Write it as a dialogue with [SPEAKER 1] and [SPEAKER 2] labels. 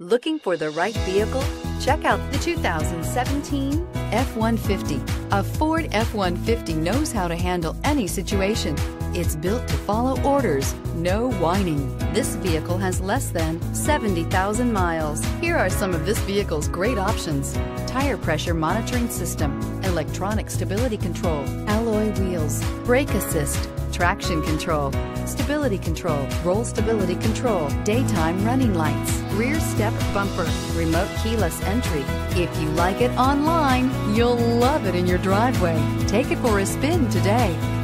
[SPEAKER 1] Looking for the right vehicle? Check out the 2017 F-150. A Ford F-150 knows how to handle any situation. It's built to follow orders, no whining. This vehicle has less than 70,000 miles. Here are some of this vehicle's great options. Tire pressure monitoring system, electronic stability control, alloy wheels, brake assist, traction control, stability control, roll stability control, daytime running lights, rear step bumper, remote keyless entry. If you like it online, you'll love it in your driveway. Take it for a spin today.